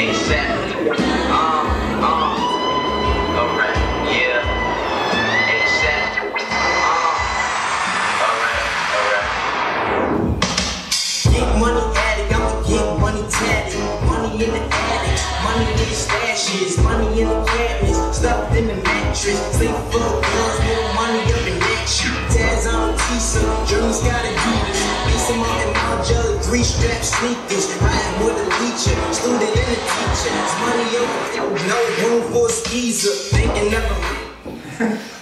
ASAP. Um, um, alright, yeah. ASAP. Um, alright, alright. Money addict, I'm the big money. Money in the attic, money in the stashes, money in the cabinets, stuffed in the mattress, sleep money up in. Taz on a t-shirt, dreams got a deal strap sneakers. Riding with a teacher, student and a teacher. It's money over, no room for a skeezer. Thinking of a